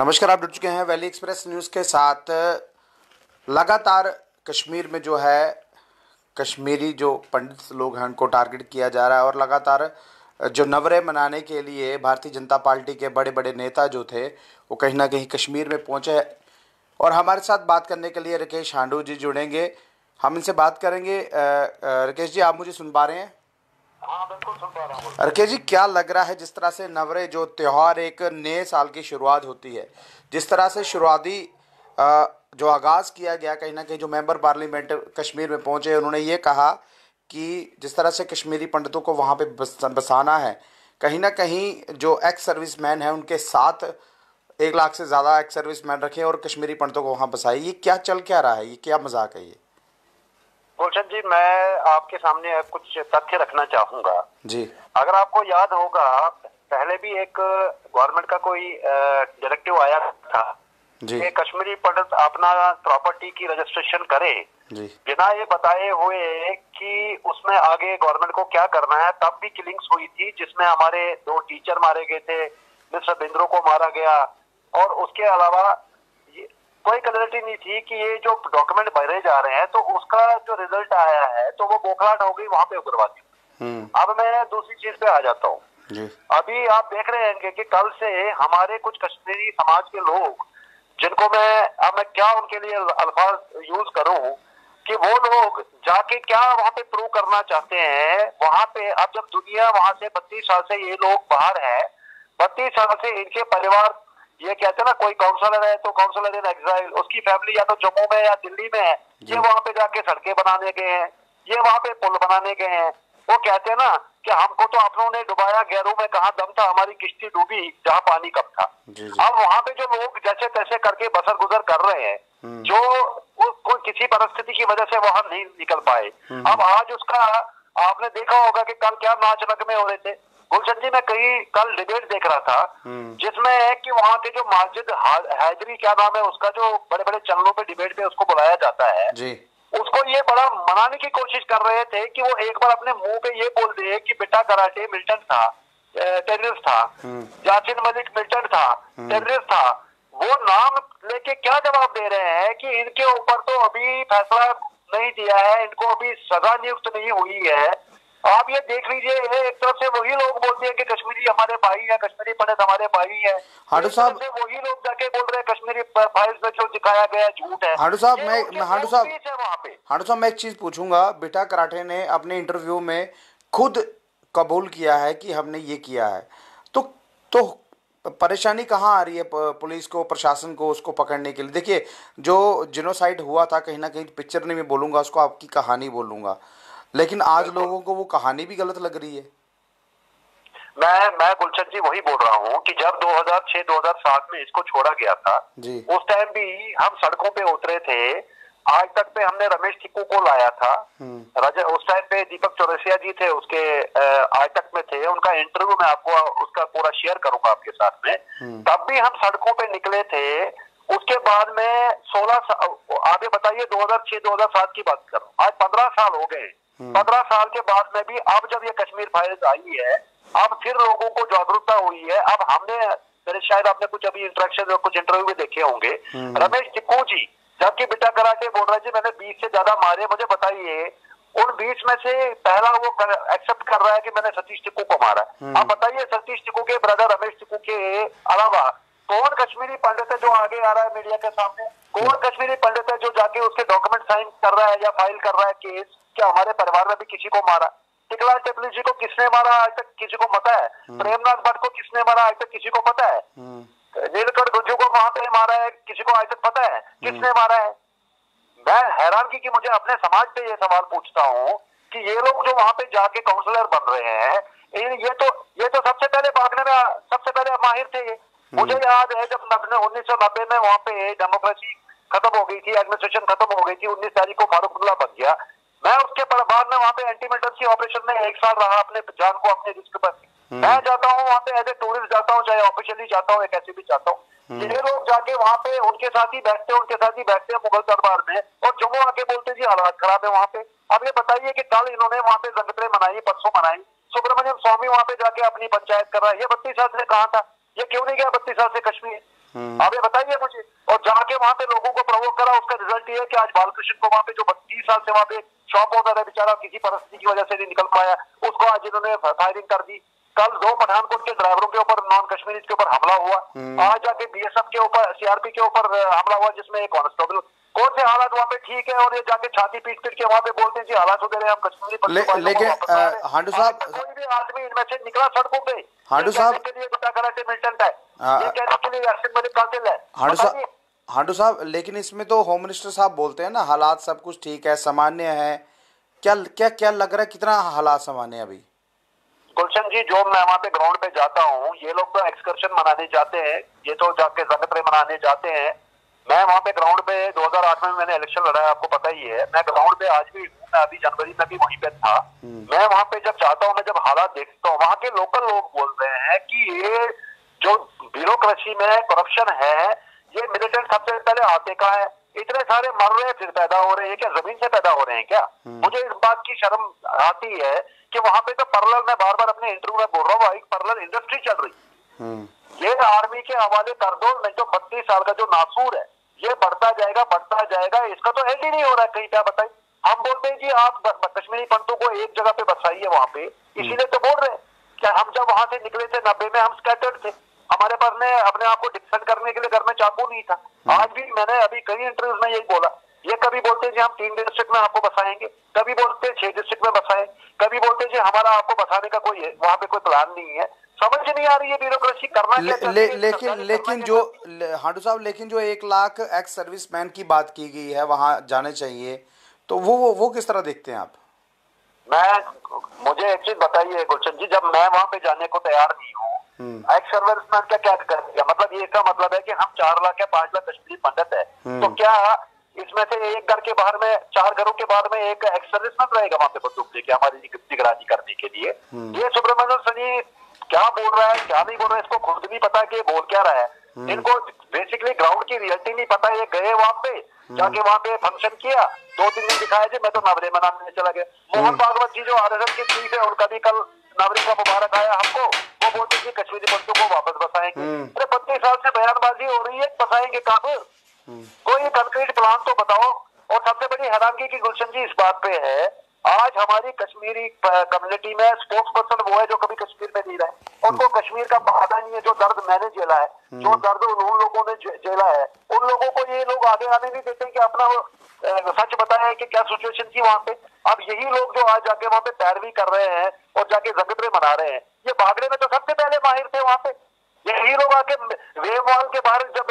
नमस्कार, आप जुड़ चुके हैं वैली एक्सप्रेस न्यूज़ के साथ। लगातार कश्मीर में जो है, कश्मीरी जो पंडित लोग हैं, उनको टारगेट किया जा रहा है और लगातार जो नवरे मनाने के लिए भारतीय जनता पार्टी के बड़े बड़े नेता जो थे, वो कहीं ना कहीं कश्मीर में पहुँचे और हमारे साथ बात करने के लिए राकेश हांडू जी जुड़ेंगे। हम इनसे बात करेंगे। राकेश जी, आप मुझे सुन पा रहे हैं? रहा हूँ। जी क्या लग रहा है जिस तरह से नवरे जो त्यौहार एक नए साल की शुरुआत होती है जिस तरह से शुरुआती जो आगाज़ किया गया कहीं ना कहीं जो मेंबर पार्लियामेंट कश्मीर में पहुँचे उन्होंने ये कहा कि जिस तरह से कश्मीरी पंडितों को वहाँ पे बस, बसाना है कहीं ना कहीं जो एक्स सर्विस मैन है उनके साथ एक लाख से ज़्यादा एक्स सर्विस मैन रखे और कश्मीरी पंडितों को वहाँ बसाए ये क्या चल क्या रहा है? ये क्या मज़ाक है ये? गुलशन जी मैं आपके सामने कुछ तथ्य रखना चाहूँगा। जी। अगर आपको याद होगा पहले भी एक गवर्नमेंट का कोई डायरेक्टिव आया था जी। कि कश्मीरी पंडित अपना प्रॉपर्टी की रजिस्ट्रेशन करे। बिना ये बताए हुए कि उसमें आगे गवर्नमेंट को क्या करना है तब भी किलिंग्स हुई थी जिसमें हमारे दो टीचर मारे गए थे मिस्टर बिंद्रो को मारा गया और उसके अलावा कोई क्लैरिटी नहीं थी कि ये जो डॉक्यूमेंट भरे जा रहे हैं तो उसका जो रिज़ल्ट आया है तो वो बोखलाट हो गई वहाँ पे उग्रवादी हम्म। अब मैं दूसरी चीज़ पे आ जाता हूँ। अभी आप देख रहे हैं कि कल से हमारे कुछ कश्मीरी समाज के लोग जिनको मैं अब मैं क्या उनके लिए अल्फाज यूज़ करूँ कि वो लोग जाके क्या वहाँ पे प्रूव करना चाहते हैं वहाँ पे अब जब दुनिया वहाँ से बत्तीस साल से ये लोग बाहर है बत्तीस साल से इनके परिवार ये कहते हैं ना कोई काउंसलर है तो काउंसलर इन एग्जाइल उसकी फैमिली या तो जम्मू में या दिल्ली में है। ये वहाँ पे जाके सड़कें बनाने गए हैं। ये वहाँ पे पुल बनाने गए हैं। वो कहते हैं ना कि हमको तो अपनों ने डुबाया गैरों में कहा दम था हमारी किश्ती डूबी जहाँ पानी कम था। अब वहाँ पे जो लोग जैसे तैसे करके बसर गुजर कर रहे हैं हम्म। जो कोई किसी परिस्थिति की वजह से वहाँ नहीं निकल पाए। अब आज उसका आपने देखा होगा कि कल क्या नाच नगमे हो रहे थे। गुलशन जी मैं कहीं कल डिबेट देख रहा था हम्म। जिसमें है कि वहाँ के जो माजिद हा- हैदरी क्या नाम है उसका जो बड़े बड़े चैनलों पे डिबेट पे उसको बुलाया जाता है। जी। उसको ये बड़ा मनाने की कोशिश कर रहे थे कि वो एक बार अपने मुँह पे ये बोल दे कि बेटा कराटे मिल्टन था टेररिस्ट था हम्म। यासिन मलिक मिल्टन था टेररिस्ट था। वो नाम लेके क्या जवाब दे रहे हैं कि इनके ऊपर तो अभी फैसला नहीं दिया है इनको अभी सजा नियुक्त नहीं हुई है। आप ये देख लीजिए ये एक तरफ़ से वही लोग बोलते हैं कि कश्मीरी हमारे भाई है कश्मीरी पंडित हमारे भाई है। हाडू साहब- से वही लोग जाके बोल रहे हैं कश्मीरी फाइल्स में जो दिखाया गया झूठ है। हाडू साहब, मैं- हाडू साहब- हाडू साहब मैं एक चीज़ पूछूँगा। बेटा कराटे ने अपने इंटरव्यू में खुद कबूल किया है कि हमने ये किया है। तो तो परेशानी कहाँ आ रही है पुलिस को प्रशासन को उसको पकड़ने के लिए? देखिए जो जिनोसाइड हुआ था कहीं ना कहीं पिक्चर नहीं मैं बोलूँगा उसको आपकी कहानी बोलूँगा। लेकिन आज लोगों को वो कहानी भी गलत लग रही है। मैं मैं गुलशन जी वही बोल रहा हूँ कि जब 2006-2007 में इसको छोड़ा गया था उस टाइम भी हम सड़कों पे उतरे थे। आज तक पे हमने रमेश टिक्कू को लाया था। हम्म। राजा उस टाइम पे दीपक चौरसिया जी थे उसके आज तक में थे। उनका इंटरव्यू मैं आपको उसका पूरा शेयर करूँगा आपके साथ में। हम्म। तब भी हम सड़कों पे निकले थे। उसके बाद में 16 आगे बताइए 2006-2007 की बात करो। आज 15 साल हो गए। पंद्रह साल के बाद में भी अब जब ये कश्मीर फाइल्स आई है अब फिर लोगों को जागरूकता हुई है। अब हमने मेरे शायद आपने कुछ अभी इंटरेक्शन कुछ इंटरव्यू भी देखे होंगे। रमेश टिक्कू जी जबकि बेटा कराटे बोल रहे जी मैंने बीस से ज़्यादा मारे मुझे बताइए उन बीस में से पहला वो एक्सेप्ट कर रहा है कि मैंने सतीश टिक्कू को मारा। है। अब बताइए सतीश टिक्कू के ब्रदर रमेश टिक्कू के अलावा कौन कश्मीरी पंडित है जो आगे आ रहा है मीडिया के सामने? कौन कश्मीरी पंडित है जो जाके उसके डॉक्यूमेंट साइन कर रहा है या फ़ाइल कर रहा है केस क्या हमारे परिवार में भी किसी को मारा? टिकलाल टेपली जी को किसने मारा? आज तक किसी को पता है? प्रेमनाथ भट्ट को किसने मारा? आज तक किसी को पता है? हम्म। नीलकंठ गुज्जू को वहाँ पे मारा है? किसी को आज तक पता है? किसने मारा है? मैं हैरान की कि मुझे अपने समाज से ये सवाल पूछता हूँ कि ये लोग जो वहाँ पे जाके काउंसलर बन रहे हैं ये तो ये तो सबसे पहले भागने में सबसे पहले माहिर थे ये। मुझे याद है जब उन्नीस सौ नब्बे में वहाँ पे डेमोक्रेसी खत्म हो गई थी एडमिनिस्ट्रेशन खत्म हो गई थी उन्नीस तारीख को फारूकुल्ला बन गया। मैं उसके पर बाद में वहाँ पे एंटी ऑपरेशन में एक साल रहा अपने जान को अपने रिस्क पर। मैं जाता हूँ वहाँ पे एज ए टूरिस्ट जाता हूँ चाहे ऑफिशियली जाता हूँ या कैसे भी जाता हूँ। ये लोग जाके वहाँ पे उनके साथ ही बैठते हैं उनके साथ ही बैठते हैं मुगल दरबार में और जम्मू आके बोलते जी हालात खराब है वहाँ पे। अब ये बताइए कि कल इन्होंने वहाँ पे जंगतें मनाई परसों मनाई? सुब्रमण्यम स्वामी वहाँ पे जाके अपनी पंचायत कर रहा है। ये बत्तीस साल से कहा था? ये क्यों नहीं गया बत्तीस साल से कश्मीर हम्म। आप ये बताइए मुझे और जाके वहाँ पे लोगों को प्रवोक करा उसका रिज़ल्ट ये है कि आज बालकृष्ण को वहाँ पे जो बत्तीस साल से वहाँ पे शॉप होता था बेचारा किसी परिस्थिति की वजह से नहीं निकल पाया उसको आज इन्होंने फायरिंग कर दी कल दो पठानकोट के ड्राइवरों के ऊपर नॉन कश्मीरीज के ऊपर हमला हुआ हम्म। आज जाके बीएसएफ के ऊपर सीआरपी के ऊपर हमला हुआ जिसमें एक कांस्टेबल कौन से हालात वहाँ पे ठीक है और ये जाके छाती पीट पीट के वहाँ पे बोलते हैं जी हालात सुधरे हम कश्मीरी ले, लेकिन हांडू साहब कोई भी आदमी इनमें से निकला सड़कों पे। हांडू साहब के लिए कराटे मिलिटेंट है ये कहने के लिए अर्शद मलिक कातिल है। हांडू साहब हांडू साहब लेकिन इसमें तो होम मिनिस्टर साहब बोलते हैं ना हालात सब कुछ ठीक है सामान्य है। क्या क्या क्या लग रहा है कितना हालात सामान्य है अभी? गुलशन जी जो मैं वहाँ पे ग्राउंड पे जाता हूँ ये लोग तो एक्सकर्शन मनाने जाते हैं। ये तो जाके जंगतरे मनाने जाते हैं। मैं वहाँ पे ग्राउंड पे 2008 में मैंने इलेक्शन लड़ा है आपको पता ही है मैं ग्राउंड पे आज भी मैं अभी जनवरी में भी वहीं पे था हम्म। मैं वहाँ पे जब जाता हूँ मैं जब हालात देखता हूँ वहाँ के लोकल लोग बोल रहे हैं कि ये जो ब्यूरोक्रेसी में करप्शन है ये मिलिटेंट सबसे पहले आते का है इतने सारे मर रहे फिर पैदा हो रहे हैं क्या ज़मीन से पैदा हो रहे हैं क्या हम्म। मुझे इस बात की शर्म आती है कि वहाँ पे तो परलर मैं बार बार अपने इंटरव्यू में बोल रहा हूँ एक परलर इंडस्ट्री चल रही हम्म। ये आर्मी के हवाले कर दो नहीं तो बत्तीस साल का जो नासूर है ये बढ़ता जाएगा बढ़ता जाएगा इसका तो एंड ही नहीं हो रहा है कहीं क्या बताइए हम बोलते हैं जी आप कश्मीरी पंतों को एक जगह पे बसाइए वहाँ पे हम्म। इसीलिए तो बोल रहे हैं क्या हम जब वहाँ से निकले थे नब्बे में हम स्कैटर्ड थे। हमारे पास में अपने आप को डिफेंड करने के लिए घर में चाकू नहीं था। हम्म। आज भी मैंने अभी कई इंटरव्यूज़ में यही बोला। ये कभी बोलते हैं जी हम तीन डिस्ट्रिक्ट में आपको बसाएँगे कभी बोलते हैं छह डिस्ट्रिक्ट में बसाए कभी बोलते हैं जी हमारा आपको बसाने का कोई वहाँ पे कोई प्लान नहीं है। समझ नहीं आ रही है ब्यूरोक्रेसी करना ले, क्या ले, लेकिन लेकिन जो हाडू साहब लेकिन जो एक लाख एक्स सर्विसमैन की बात की गई है वहाँ जाने चाहिए तो वो वो, वो किस तरह देखते हैं आप? मैं मुझे एक चीज़ बताइए गुलशन जी जब मैं वहाँ पे जाने को तैयार नहीं हूँ एक्स सर्विसमैन का क्या कर दिया? मतलब ये का मतलब है कि हम चार लाख या पाँच लाख कश्मीरी पंडित है हम्म। तो क्या इसमें से एक घर के बाहर में चार घरों के बाहर में एक एक्स सर्विसमैन रहेगा वहाँ पे बंदूक लेके हमारी निगरानी करने के लिए? हम्म। ये सुब्रमण्यम सनी क्या बोल रहा है क्या नहीं बोल रहा है इसको खुद नहीं पता कि बोल क्या रहा है। हम्म। इनको बेसिकली ग्राउंड की रियलिटी नहीं पता ये गए वहाँ पे जाके वहाँ पे फ़ंक्शन किया दो तीन दिन दिखाया जी मैं तो नवरे मनाने चला गया। मोहन भागवत जी जो आर की चीफ है उनका भी कल नागरिक का मुबारक आया हमको वो बोलते कि कश्मीरी बच्चों को वापस बसाएँगे। हम्म। अरे बत्तीस साल से बयानबाजी हो रही है बसाएँगे कब? हम्म। कोई कंक्रीट प्लान तो बताओ। और सबसे बड़ी हैरानगी की गुलशन जी इस बात पे है आज हमारी कश्मीरी कम्युनिटी में स्पोर्ट्स पर्सन वो है जो कभी कश्मीर में नहीं रहे। उनको कश्मीर का पता नहीं है जो दर्द मैंने झेला है। जो हम्म। दर्द उन लोगों ने झेला है। उन लोगों को ये लोग आगे आने नहीं देते कि अपना सच बताया है कि क्या सिचुएशन थी वहाँ पे। अब यही लोग जो आज जाके वहाँ पे पैरवी कर रहे हैं और जाके जगतरे मना रहे हैं ये भागने में तो सबसे पहले माहिर थे वहाँ पे। यही लोग आके वेव वॉल के बाहर जब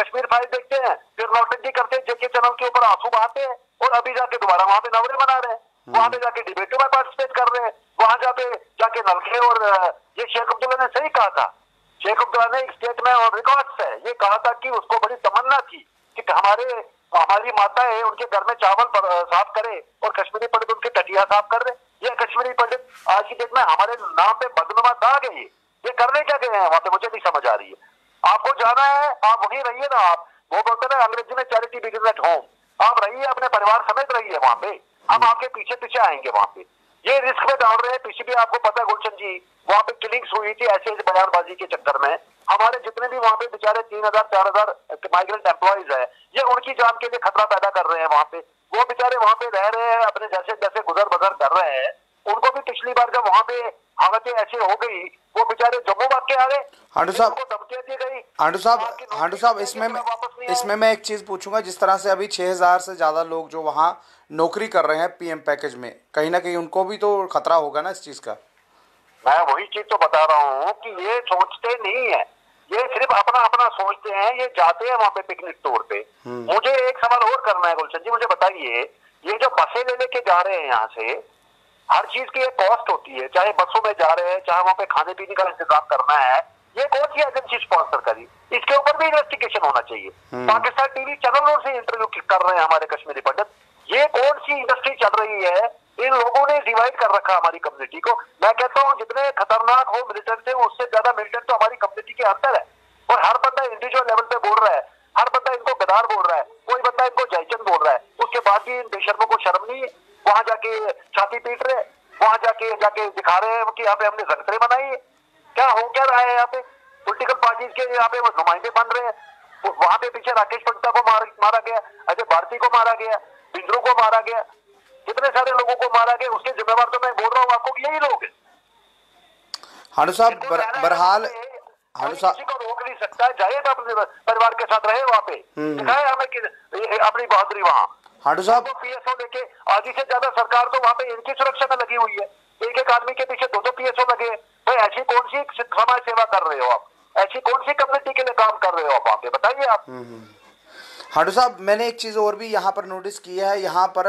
कश्मीर फ़ाइल देखते हैं फिर नौटंकी करते हैं जेके चैनल के ऊपर आँसू बहाते हैं और अभी जाके दोबारा वहाँ पे नवरे मना रहे हैं। वहाँ पे जाके डिबेटों में पार्टिसिपेट कर रहे हैं। वहाँ जाके जाके नलखे और ये शेख अब्दुल्ला ने सही कहा था। शेख अब्दुल्ला ने एक स्टेट में और रिकॉर्ड है। ये कहा था कि उसको बड़ी तमन्ना थी कि हमारे, हमारी माता है उनके घर में चावल साफ़ करे और कश्मीरी पंडित उनके टटिया साफ़ कर रहे ये कश्मीरी पंडित आज की डेट में हमारे नाम पे बदनुमा कहा गए ये। करने क्या गए हैं वहाँ पे? मुझे नहीं समझ आ रही है। आपको जाना है, आप वहीं रहिए ना आप। वो बोलते ना, अंग्रेज़ी में चैरिटी बिगिन एट होम आप रहिए, अपने परिवार समेत रहिए वहाँ पे। हम आपके पीछे पीछे आएँगे वहाँ पे। ये रिस्क में डाल रहे हैं पीछे भी आपको पता है गुलशन जी वहाँ पे किलिंग्स हुई थी ऐसे बयानबाजी के चक्कर में। हमारे जितने भी वहाँ पे बेचारे तीन हज़ार चार हज़ार माइग्रेंट एम्प्लॉयज़ है ये उनकी जान के लिए खतरा पैदा कर रहे हैं वहाँ पे। वो बेचारे वहाँ पे रह रहे हैं अपने जैसे जैसे गुजर बजर कर रहे हैं। उनको भी पिछली बार जब वहाँ पे हालतें ऐसी हो गई वो बेचारे जम्मू भाग के आ गए। हांडू साहब हांडू साहब हांडू साहब इसमें इसमें मैं एक चीज़ पूछूँगा जिस तरह से अभी छह हज़ार से ज़्यादा लोग जो वहाँ नौकरी कर रहे हैं पीएम पैकेज में। कहीं ना कहीं उनको भी तो खतरा होगा ना इस चीज़ का। मैं वही चीज़ तो बता रहा हूँ कि ये सोचते नहीं है। ये सिर्फ़ अपना अपना सोचते हैं ये जाते हैं वहाँ पे पिकनिक टूर पे। हम्म। मुझे एक सवाल और करना है गुलशन जी मुझे बताइए ये जो बसें ले लेके जा रहे हैं यहाँ से हर चीज़ की एक कॉस्ट होती है। चाहे बसों में जा रहे हैं चाहे वहाँ पे खाने पीने का इंतज़ाम करना है ये कौन सी एजेंसी स्पॉन्सर करी? इसके ऊपर भी इन्वेस्टिगेशन होना चाहिए। हम्म। पाकिस्तान टीवी चैनलों से इंटरव्यू कर रहे हैं हमारे कश्मीरी पंडित। ये कौन सी इंडस्ट्री चल रही है? इन लोगों ने डिवाइड कर रखा हमारी कम्युनिटी को। मैं कहता हूँ जितने खतरनाक हो मिलिटेंट थे उससे ज़्यादा मिलिटेंट तो हमारी कम्युनिटी के अंदर है। और हर बंदा इंडिविजुअल लेवल पे बोल रहा है। हर बंदा इनको गदार बोल रहा है। कोई बंदा इनको जयचंद बोल रहा है। उसके बाद भी इन बेशर्मों को शर्म नहीं है। वहाँ जाके छाती पीट रहे वहाँ जाके जाके दिखा रहे हैं कि यहाँ पे हमने जंतरे बनाई है। क्या हो क्या रहा है यहाँ पे? पोलिटिकल पार्टीज़ के यहाँ पे नुमाइंदे बन रहे हैं। वहाँ पे पीछे राकेश पंडिता को मार, मारा गया। अजय भारती को मारा गया। बिंद्रू को मारा गया। कितने सारे लोगों को मारा गया उसके जिम्मेवार तो मैं बोल रहा हूँ आपको यही लोग हैं। साहब को रोक नहीं सकता जाए तो अपने परिवार के साथ रहे वहाँ पे। हम्म। दिखाए हमें अपनी बहादुरी वहाँ। हाडू साहब पीएसओ लेके आधी से ज़्यादा सरकार तो वहाँ पे इनकी सुरक्षा में लगी हुई है। एक एक आदमी के पीछे दो दो पीएसओ लगे तो ऐसी कौन सी समाज सेवा कर रहे हो आप? ऐसी कौन सी कम्युनिटी के लिए काम कर रहे हो आप वहाँ पे? बताइए आप। हाडू साहब, मैंने एक चीज़ और भी यहाँ पर नोटिस की है। यहाँ पर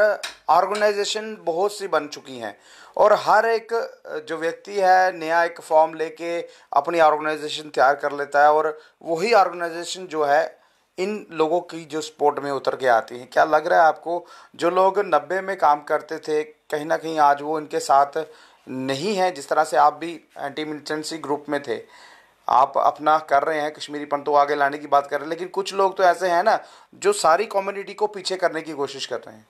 ऑर्गेनाइजेशन बहुत सी बन चुकी हैं और हर एक, जो व्यक्ति है, नया एक फॉर्म लेके अपनी ऑर्गेनाइजेशन तैयार कर लेता है और वही ऑर्गेनाइजेशन जो है, इन लोगों की जो स्पोर्ट में उतर के आती है। क्या लग रहा है आपको, जो लोग नब्बे में काम करते थे, कहीं ना कहीं आज वो इनके साथ नहीं है, जिस तरह से आप भी एंटी मिलिटेंसी ग्रुप में थे आप अपना कर रहे हैं कश्मीरी पंतों तो आगे लाने की बात कर रहे हैं लेकिन कुछ लोग तो ऐसे हैं ना जो सारी कम्युनिटी को पीछे करने की कोशिश कर रहे हैं।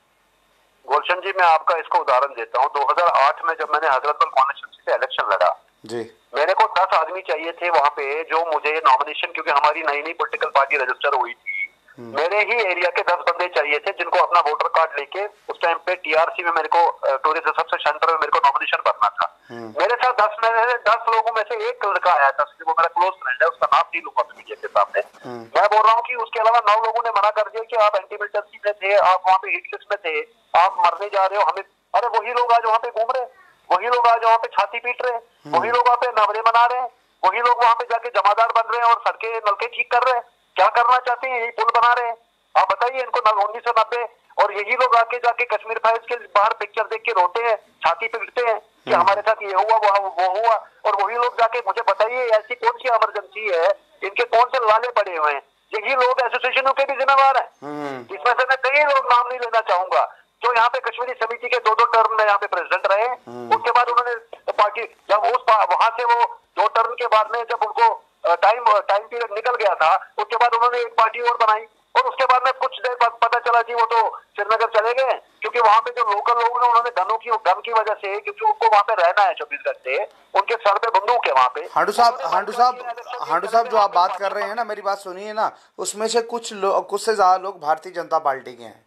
गुलशन जी मैं आपका इसको उदाहरण देता हूँ। 2008 में जब मैंने हजरतबल कॉन्स्टिट्यूंसी से इलेक्शन लड़ा जी। मेरे को दस आदमी चाहिए थे वहाँ पे जो मुझे नॉमिनेशन क्योंकि हमारी नई नई पोलिटिकल पार्टी रजिस्टर हुई थी। मेरे ही एरिया के दस बंदे चाहिए थे जिनको अपना वोटर कार्ड लेके उस टाइम पे टीआरसी में मेरे को टूरिस्ट सबसे सेंटर में मेरे को नॉमिनेशन भरना था हम्म। मेरे साथ दस में से दस लोगों में से एक लड़का आया था वो मेरा क्लोज फ्रेंड है उसका नाम नहीं लूँगा मीडिया के सामने हम्म। मैं बोल रहा हूँ कि उसके अलावा नौ लोगों ने मना कर दिया कि आप एंटी मिलिटेंसी में थे आप वहाँ पे हिटलिस्ट में थे आप मरने जा रहे हो हमें अरे वही लोग आज वहाँ पे घूम रहे वही लोग आज वहाँ पे छाती पीट रहे वही लोग वहाँ पे नवरे मना रहे हैं वही लोग वहाँ पे जाके जमादार बन रहे हैं और सड़के नलके ठीक कर रहे हैं क्या करना चाहते हैं? यही पुल बना रहे हैं। आप बताइए इनको उन्नीस सौ नब्बे और यही लोग आके जाके कश्मीर फाइल्स के बाहर पिक्चर देख के रोते हैं छाती पीटते हैं कि हम्म। हमारे साथ ये हुआ वो वो हुआ। और वही लोग जाके मुझे बताइए ऐसी कौन सी इमरजेंसी है? इनके कौन से लाले पड़े हुए हैं? यही लोग एसोसिएशनों के भी जिम्मेवार हैं। हम्म। इसमें से मैं कई लोग नाम नहीं लेना चाहूँगा। जो यहाँ पे कश्मीरी समिति के दो दो टर्म में यहाँ पे प्रेसिडेंट रहे हम्म। उसके बाद उन्होंने पार्टी जब उस वहाँ से वो दो टर्म के बाद में जब उनको टाइम टाइम पीरियड निकल गया था। उसके बाद उन्होंने एक पार्टी और बनाई। और उसके बाद में कुछ देर बाद पता चला जी वो तो श्रीनगर चले गए। क्योंकि वहाँ पे जो लोकल लोग हैं उन्होंने धनों की धन की वजह से क्योंकि उनको वहाँ पे रहना है चौबीस घंटे उनके सर पे बंदूक है वहाँ पे। हांडू साहब हांडू साहब हांडू साहब जो आप बात कर रहे हैं ना मेरी बात सुनिए ना उसमें से कुछ कुछ से ज़्यादा लोग भारतीय जनता पार्टी के हैं।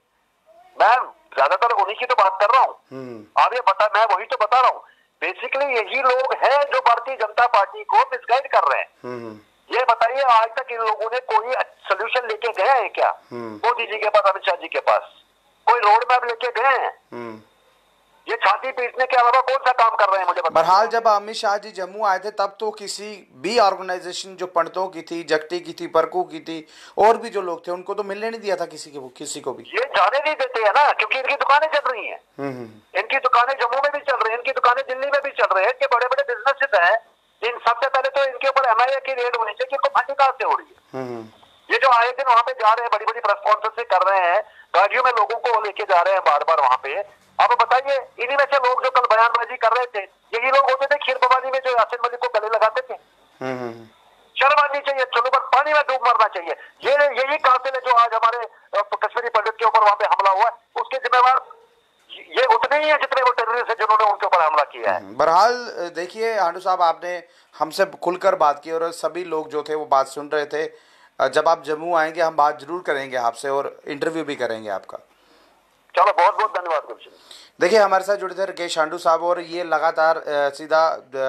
मैम ज़्यादातर उन्हीं की तो बात कर रहा हूँ। हम्म। आप ये बता मैं वही तो बता रहा हूँ। बेसिकली यही लोग हैं जो भारतीय जनता पार्टी को मिसगाइड कर रहे हैं। हम्म। ये बताइए आज तक इन लोगों ने कोई सोल्यूशन लेके गए हैं क्या? हम्म। मोदी जी के पास अमित शाह जी के पास। कोई रोड मैप लेके गए हैं? ये छाती पीटने के अलावा कौन सा काम कर रहे हैं मुझे बहरहाल जब अमित शाह जी जम्मू आए थे तब तो किसी भी ऑर्गेनाइजेशन जो पंडितों की थी जगती की थी परकू की थी और भी जो लोग थे उनको तो मिलने नहीं दिया था किसी के किसी को भी। ये जाने नहीं देते हैं ना क्योंकि इनकी दुकानें चल रही हैं। हम्म, हम्म। इनकी दुकानें जम्मू में भी चल रही है इनकी दुकानें दिल्ली में भी चल रही है इनके बड़े बड़े बिजनेसेस है। इन सबसे पहले तो इनके ऊपर एमआईए की रेड होनी चाहिए इनको फंडी कहाँ से हो रही है। हम्म, ये जो आए दिन वहाँ पे जा रहे हैं बड़ी बड़ी प्रेस से कर रहे हैं गाड़ियों में लोगों को लेके जा रहे हैं बार बार वहाँ पे। अब बताइए इन्हीं में से लोग जो कल बयानबाजी कर रहे थे यही लोग होते थे खीर बवानी में जो यासिन मलिक को गले लगाते थे? हम्म, हम्म, हम्म। शर्म आनी चाहिए चलो बस पानी में डूब मरना चाहिए। ये यही कातिल है जो आज हमारे कश्मीरी पंडित के ऊपर वहाँ पे हमला हुआ है। उसके जिम्मेवार ये उतने ही है जितने वो टेररिस्ट है जिन्होंने उनके ऊपर हमला किया है। बहरहाल देखिए हांडू साहब आपने हमसे खुलकर बात की और सभी लोग जो थे वो बात सुन रहे थे। जब आप जम्मू आएँगे हम बात ज़रूर करेंगे आपसे और इंटरव्यू भी करेंगे आपका। चलो बहुत बहुत धन्यवाद देखिए हमारे साथ जुड़े थे राकेश शांडू साहब और ये लगातार सीधा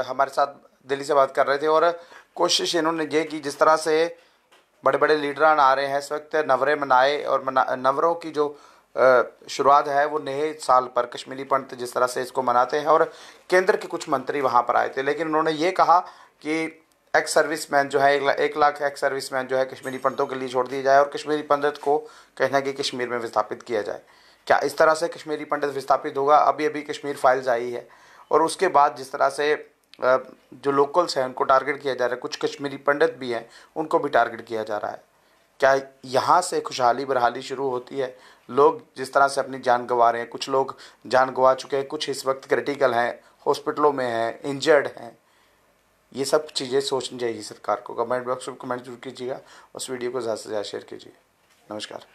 हमारे साथ दिल्ली से बात कर रहे थे और कोशिश इन्होंने ये की जिस तरह से बड़े बड़े लीडरान आ रहे हैं इस वक्त नवरे मनाए और मना नवरों की जो शुरुआत है वो नए साल पर कश्मीरी पंडित जिस तरह से इसको मनाते हैं और केंद्र के कुछ मंत्री वहाँ पर आए थे। लेकिन उन्होंने ये कहा कि एक्स सर्विस मैन जो है एक, एक लाख एक्स सर्विस मैन जो है कश्मीरी पंडितों के लिए छोड़ दिया जाए और कश्मीरी पंडित को कहना कि कश्मीर में विस्थापित किया जाए। क्या इस तरह से कश्मीरी पंडित विस्थापित होगा? अभी अभी कश्मीर फाइल्स आई है। और उसके बाद जिस तरह से जो लोकल्स हैं, उनको टारगेट किया जा रहा है, कुछ कश्मीरी पंडित भी हैं, उनको भी टारगेट किया जा रहा है। क्या यहाँ से खुशहाली, बरहाली शुरू होती है? लोग जिस तरह से अपनी जान गंवा रहे हैं, कुछ लोग जान गंवा चुके हैं, कुछ इस वक्त क्रिटिकल हैं हॉस्पिटलों में हैं इंजर्ड हैं। ये सब चीज़ें सोचनी चाहिए सरकार को। कमेंट बॉक्स में कमेंट ज़रूर कीजिएगा, उस वीडियो को ज़्यादा से ज़्यादा शेयर कीजिए। नमस्कार।